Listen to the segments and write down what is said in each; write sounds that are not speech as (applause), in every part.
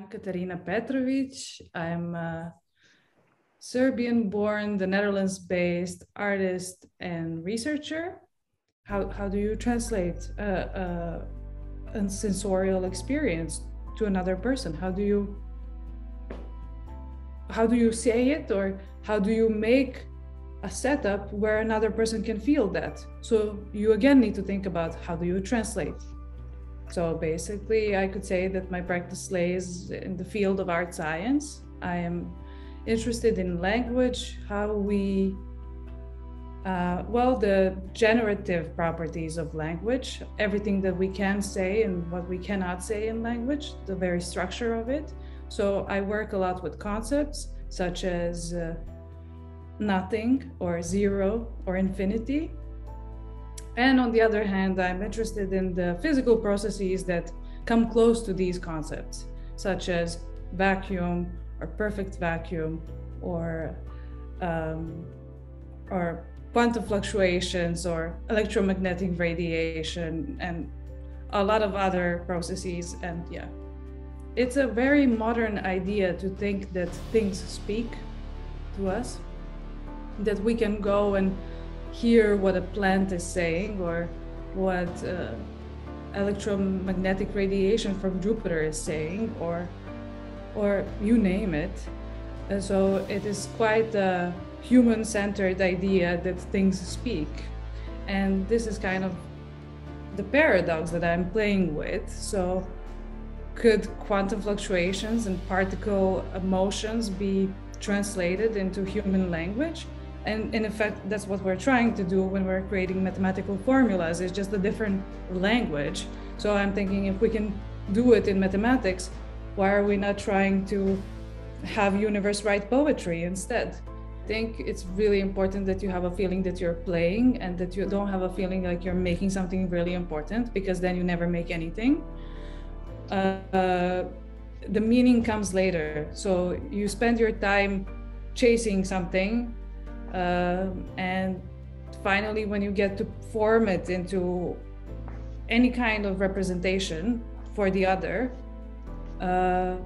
I'm Katarina Petrovic. I'm a Serbian born, the Netherlands based artist and researcher. How, how do you translate a, a, a sensorial experience to another person? How do you how do you say it or how do you make a setup where another person can feel that so you again need to think about how do you translate so basically, I could say that my practice lays in the field of art science. I am interested in language, how we, uh, well, the generative properties of language, everything that we can say and what we cannot say in language, the very structure of it. So I work a lot with concepts such as uh, nothing or zero or infinity and on the other hand, I'm interested in the physical processes that come close to these concepts, such as vacuum or perfect vacuum or um, or quantum fluctuations or electromagnetic radiation and a lot of other processes. And yeah it's a very modern idea to think that things speak to us that we can go and hear what a plant is saying or what uh, electromagnetic radiation from Jupiter is saying or or you name it. And so it is quite a human-centered idea that things speak. And this is kind of the paradox that I'm playing with. So could quantum fluctuations and particle motions be translated into human language? And in effect, that's what we're trying to do when we're creating mathematical formulas. It's just a different language. So I'm thinking if we can do it in mathematics, why are we not trying to have universe write poetry instead? I think it's really important that you have a feeling that you're playing and that you don't have a feeling like you're making something really important because then you never make anything. Uh, the meaning comes later. So you spend your time chasing something uh, and finally, when you get to form it into any kind of representation for the other, uh,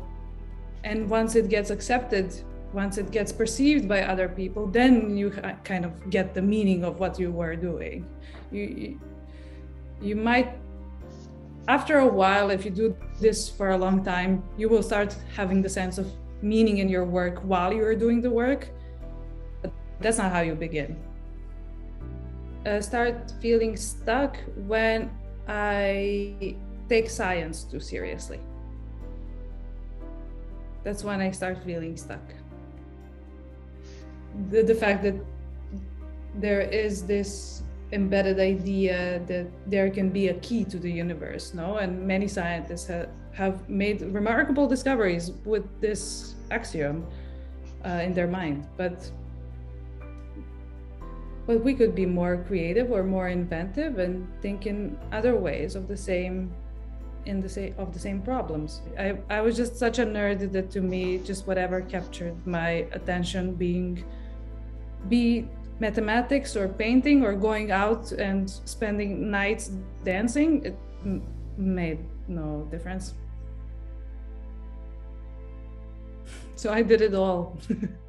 and once it gets accepted, once it gets perceived by other people, then you kind of get the meaning of what you were doing. You, you might, after a while, if you do this for a long time, you will start having the sense of meaning in your work while you're doing the work that's not how you begin. Uh, start feeling stuck when I take science too seriously. That's when I start feeling stuck. The, the fact that there is this embedded idea that there can be a key to the universe, no? And many scientists ha- have made remarkable discoveries with this axiom uh, in their mind. But but we could be more creative or more inventive and think in other ways of the same in the same of the same problems. I, I was just such a nerd that to me just whatever captured my attention being be mathematics or painting or going out and spending nights dancing it made no difference. (laughs) So i did it all (laughs)